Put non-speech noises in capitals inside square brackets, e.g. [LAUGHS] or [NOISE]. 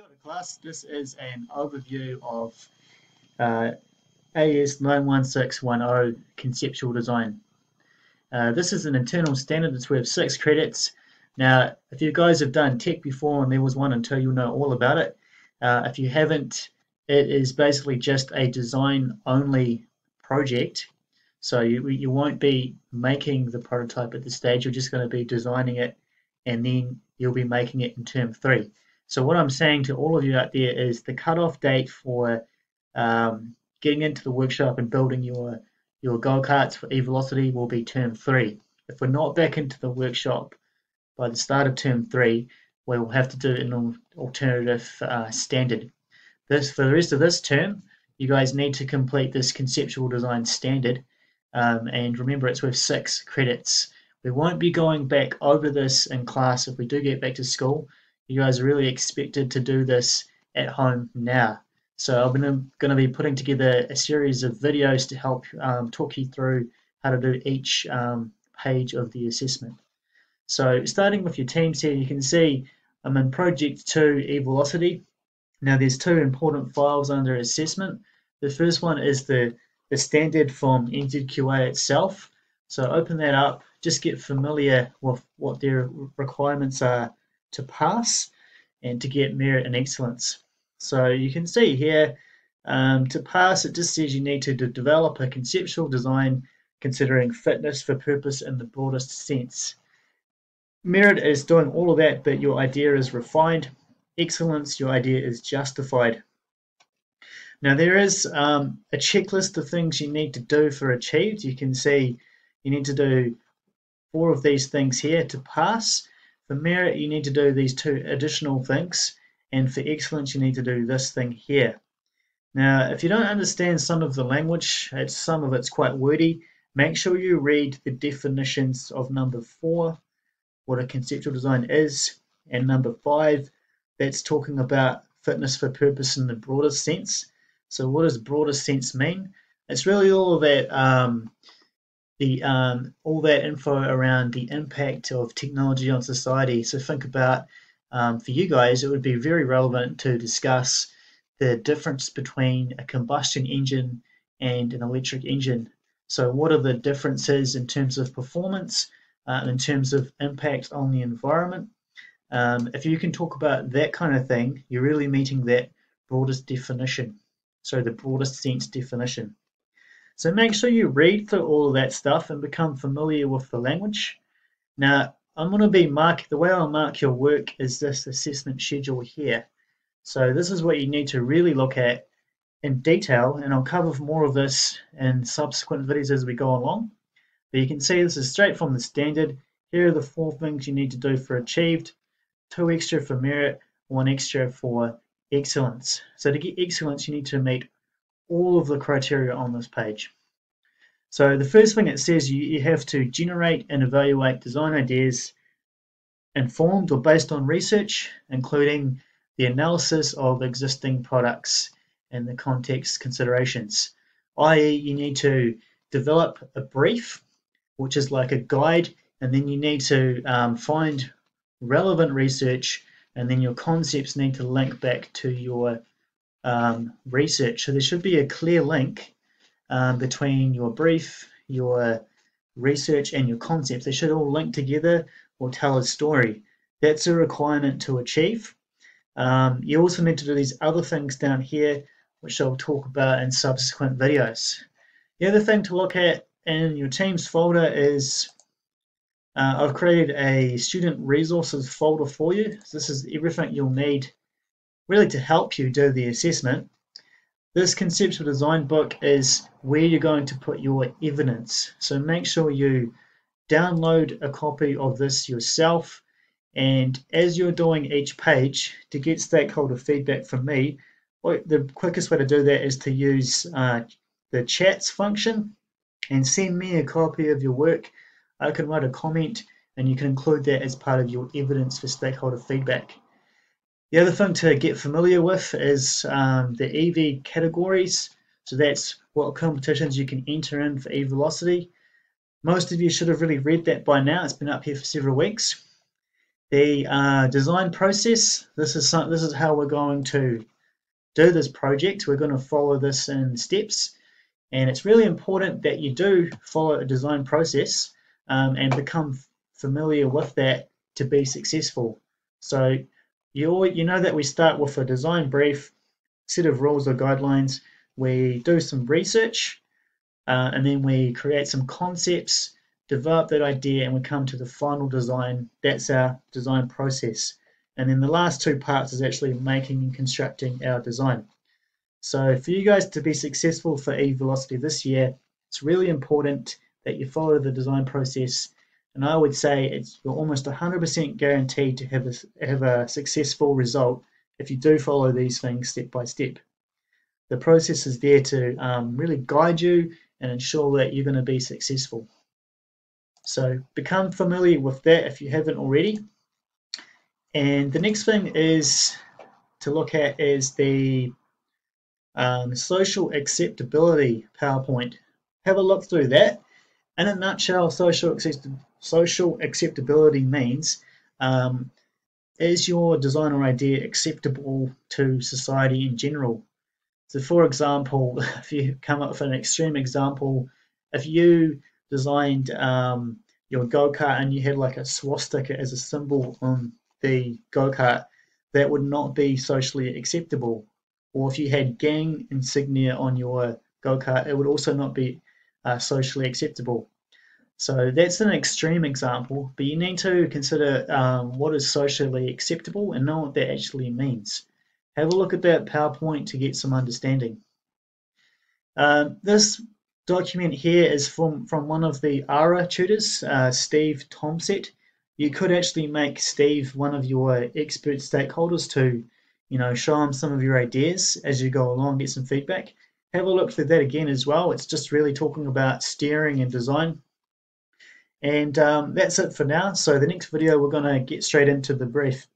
Kia class, this is an overview of uh, AS 91610 conceptual design. Uh, this is an internal standard that's worth six credits. Now, if you guys have done tech before and there was one two, you'll know all about it. Uh, if you haven't, it is basically just a design only project. So you, you won't be making the prototype at this stage, you're just going to be designing it and then you'll be making it in term three. So what I'm saying to all of you out there is the cutoff date for um, getting into the workshop and building your your go-karts for EVolocity will be term three. If we're not back into the workshop by the start of term three, we will have to do an alternative uh, standard. This for the rest of this term, you guys need to complete this conceptual design standard, um, and remember it's worth six credits. We won't be going back over this in class if we do get back to school you guys really expected to do this at home now. So I'm going to be putting together a series of videos to help um, talk you through how to do each um, page of the assessment. So starting with your teams here, you can see I'm in Project 2 EVolocity. Now there's two important files under assessment. The first one is the, the standard from NZQA itself. So open that up, just get familiar with what their requirements are to pass and to get merit and excellence. So you can see here, um, to pass, it just says you need to develop a conceptual design considering fitness for purpose in the broadest sense. Merit is doing all of that, but your idea is refined. Excellence, your idea is justified. Now there is um, a checklist of things you need to do for achieved. You can see you need to do four of these things here to pass. For merit, you need to do these two additional things, and for excellence, you need to do this thing here. Now, if you don't understand some of the language, it's, some of it's quite wordy, make sure you read the definitions of number four, what a conceptual design is, and number five, that's talking about fitness for purpose in the broader sense. So what does broader sense mean? It's really all that um, the um, all that info around the impact of technology on society. So think about um, for you guys, it would be very relevant to discuss the difference between a combustion engine and an electric engine. So what are the differences in terms of performance, uh, in terms of impact on the environment? Um, if you can talk about that kind of thing, you're really meeting that broadest definition. So the broadest sense definition. So make sure you read through all of that stuff and become familiar with the language. Now, I'm going to be mark the way I'll mark your work is this assessment schedule here. So this is what you need to really look at in detail, and I'll cover more of this in subsequent videos as we go along. But you can see this is straight from the standard. Here are the four things you need to do for achieved, two extra for merit, one extra for excellence. So to get excellence, you need to meet all of the criteria on this page. So the first thing it says you, you have to generate and evaluate design ideas informed or based on research, including the analysis of existing products and the context considerations. I.e., you need to develop a brief, which is like a guide, and then you need to um, find relevant research, and then your concepts need to link back to your um, research. So there should be a clear link um, between your brief, your research, and your concepts. They should all link together or tell a story. That's a requirement to achieve. Um, you also need to do these other things down here, which I'll talk about in subsequent videos. The other thing to look at in your Teams folder is uh, I've created a student resources folder for you. This is everything you'll need really to help you do the assessment. This conceptual design book is where you're going to put your evidence. So make sure you download a copy of this yourself. And as you're doing each page, to get stakeholder feedback from me, the quickest way to do that is to use uh, the chats function and send me a copy of your work. I can write a comment and you can include that as part of your evidence for stakeholder feedback. The other thing to get familiar with is um, the EV categories. So that's what competitions you can enter in for EVolocity. Most of you should have really read that by now. It's been up here for several weeks. The uh, design process, this is, some, this is how we're going to do this project. We're going to follow this in steps. And it's really important that you do follow a design process um, and become familiar with that to be successful. So you, you know that we start with a design brief, set of rules or guidelines. We do some research uh, and then we create some concepts, develop that idea, and we come to the final design. That's our design process. And then the last two parts is actually making and constructing our design. So for you guys to be successful for EVolocity this year, it's really important that you follow the design process. And I would say it's you're almost 100% guaranteed to have a, have a successful result if you do follow these things step by step. The process is there to um, really guide you and ensure that you're going to be successful. So become familiar with that if you haven't already. And the next thing is to look at is the um, social acceptability PowerPoint. Have a look through that. In a nutshell, social, accept social acceptability means um, is your design or idea acceptable to society in general? So, for example, [LAUGHS] if you come up with an extreme example, if you designed um, your go kart and you had like a swastika as a symbol on the go kart, that would not be socially acceptable or if you had gang insignia on your go kart, it would also not be uh, socially acceptable. So that's an extreme example, but you need to consider um, what is socially acceptable and know what that actually means. Have a look at that PowerPoint to get some understanding. Uh, this document here is from, from one of the ARA tutors, uh, Steve Tomset. You could actually make Steve one of your expert stakeholders to you know, show him some of your ideas as you go along, get some feedback. Have a look through that again as well. It's just really talking about steering and design. And um, that's it for now. So the next video, we're going to get straight into the brief.